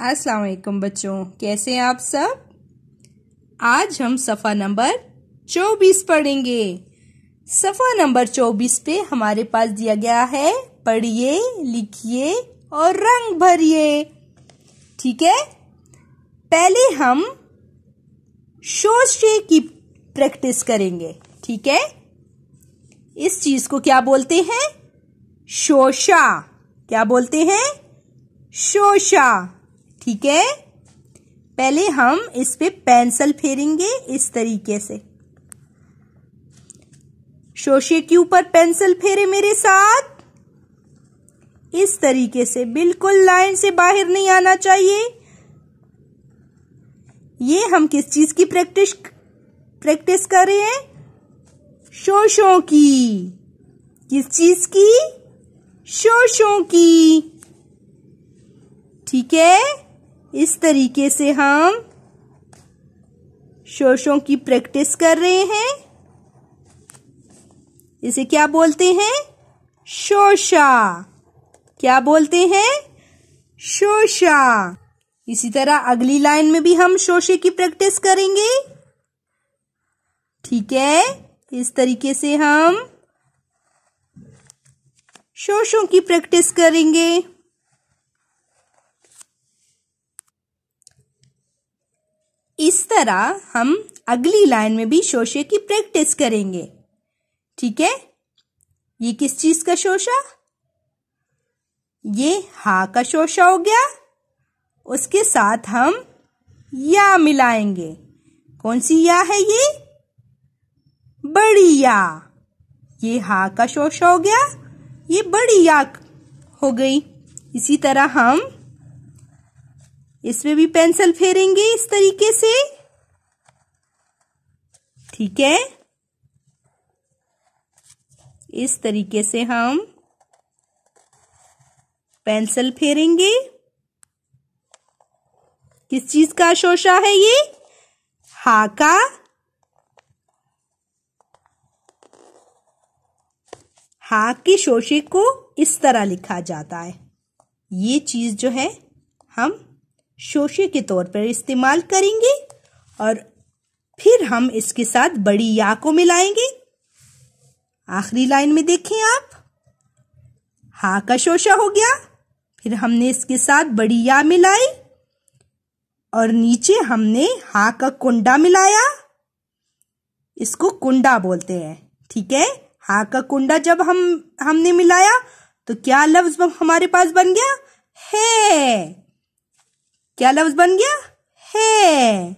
अस्सलाम बच्चों, कैसे हैं आप सब? आज हम सफ़ा नंबर चौबीस पढ़ेंगे। सफ़ा नंबर चौबीस पे हमारे पास दिया गया है, पढ़िए, लिखिए और रंग भरिए। ठीक है? पहले हम शोशे की प्रैक्टिस करेंगे, ठीक है? इस चीज़ को क्या बोलते हैं? शोशा। क्या बोलते हैं? शोशा। ठीक है? पहले हम इस पे पेंसिल फेरेंगे इस तरीके से। शोशे के ऊपर पेंसिल फेरे मेरे साथ। इस तरीके से, बिल्कुल लाइन से बाहर नहीं आना चाहिए। ये हम किस चीज़ की प्रैक्टिस प्रैक्टिस कर रहे हैं? शोशों की। किस चीज़ की? शोशों की। ठीक है? इस तरीके से हम शोशों की प्रैक्टिस कर रहे हैं। इसे क्या बोलते हैं? शोशा क्या बोलते हैं? शोशा इसी तरह अगली लाइन में भी हम शोशे की प्रैक्टिस करेंगे। ठीक है? इस तरीके से हम शोशों की प्रैक्टिस करेंगे। इस तरह हम अगली लाइन में भी शोशे की प्रैक्टिस करेंगे। ठीक है? ये किस चीज़ का शोशा? ये हा का शोशा हो गया। उसके साथ हम या मिलाएँगे। कौन सी या है ये? बड़ी या। ये हा का शोशा हो गया। ये बड़ी या हो गई। इसी तरह हम इसमें भी पेंसिल फेरेंगे इस तरीके से। ठीक है? इस तरीके से हम पेंसिल फेरेंगे। किस चीज़ का शोषा है ये? हा का। हा के शोषे को इस तरह लिखा जाता है। ये चीज़ जो है, हम शोशे के तौर पर इस्तेमाल करेंगे और फिर हम इसके साथ बड़ी या को मिलाएँगे। आखिरी लाइन में देखें आप। हा का शोशा हो गया। फिर हमने इसके साथ बड़ी या मिलाई और नीचे हमने हा का कुंडा मिलाया। इसको कुंडा बोलते हैं, ठीक है? हा का कुंडा जब हम, हमने मिलाया तो क्या लफ्ज हमारे पास बन गया? है। क्या लफ्ज बन गया? है।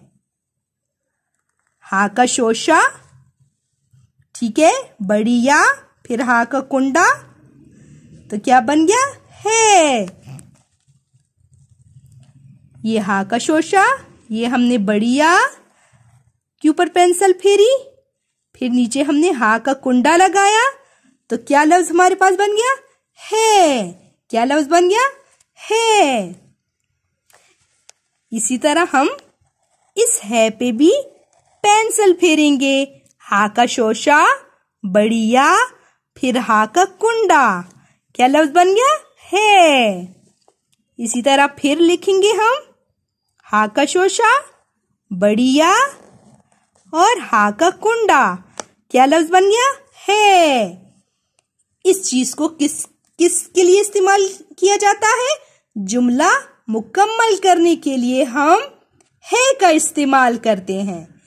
हा का शोशा ठीक है, बढ़िया, फिर हा का कुंडा तो क्या बन गया? है। ये हा का शोशा ये हमने बढ़िया के ऊपर पेंसिल फेरी? फिर नीचे हमने हा का कुंडा लगाया तो क्या लफ्ज हमारे पास बन गया? है। क्या लफ्ज बन गया? है। इसी तरह हम इस है पे भी पेंसिल फेरेंगे। हा का शोशा, बढ़िया, फिर हा का कुंडा। क्या लफ्ज बन गया? है। इसी तरह फिर लिखेंगे हम हा का शोशा, बढ़िया, और हा का कुंडा। क्या लफ्ज बन गया? है। इस चीज़ को किस किस के लिए इस्तेमाल किया जाता है? जुमला मुकम्मल करने के लिए हम है का इस्तेमाल करते हैं।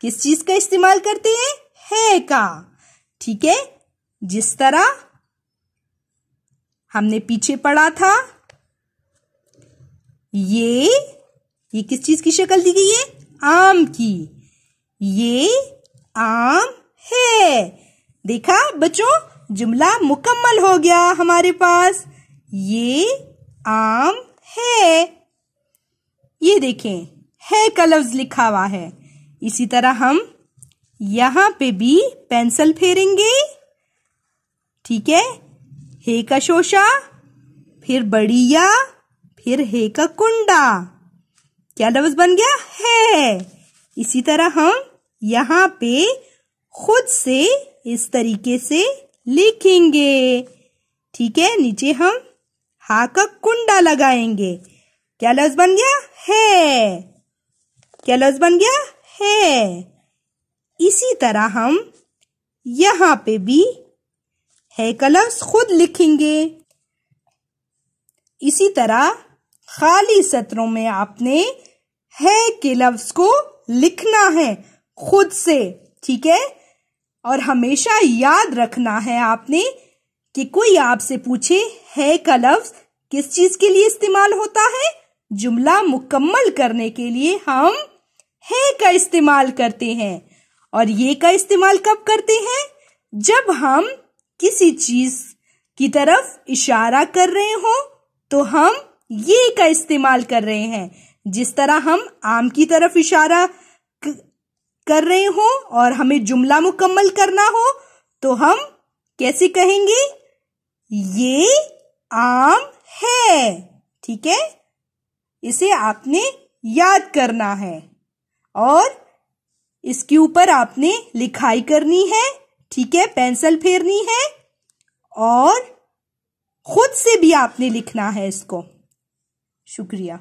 किस चीज़ का इस्तेमाल करते हैं? है का। ठीक है? जिस तरह हमने पीछे पढ़ा था, ये ये किस चीज़ की शक्ल दी गई है? आम की। ये आम है। देखा बच्चों, जुमला मुकम्मल हो गया हमारे पास। ये आम है। ये देखें, है का लफ्ज लिखा हुआ है। इसी तरह हम यहाँ पे भी पेंसिल फेरेंगे। ठीक है? हे का शोशा, फिर बड़िया फिर हे का कुंडा। क्या लफ्ज बन गया? है। इसी तरह हम यहाँ पे खुद से इस तरीके से लिखेंगे। ठीक है? नीचे हम हा का कुंडा लगाएँगे। क्या लफ्ज बन गया? है। क्या लफ्ज बन गया? है। इसी तरह हम यहाँ पे भी है का लफ्ज खुद लिखेंगे। इसी तरह खाली सत्रों में आपने है के लफ्ज को लिखना है खुद से, ठीक है? और हमेशा याद रखना है आपने कि कोई आपसे पूछे, है का लफ्ज किस चीज़ के लिए इस्तेमाल होता है? जुमला मुकम्मल करने के लिए हम है का इस्तेमाल करते हैं। और ये का इस्तेमाल कब करते हैं? जब हम किसी चीज़ की तरफ़ इशारा कर रहे हो तो हम ये का इस्तेमाल कर रहे हैं। जिस तरह हम आम की तरफ़ इशारा कर रहे हो और हमें जुमला मुकम्मल करना हो तो हम कैसे कहेंगे? ये आम है। ठीक है? इसे आपने याद करना है। और इसके ऊपर आपने लिखाई करनी है। ठीक है? पेंसिल फेरनी है। और खुद से भी आपने लिखना है इसको। शुक्रिया।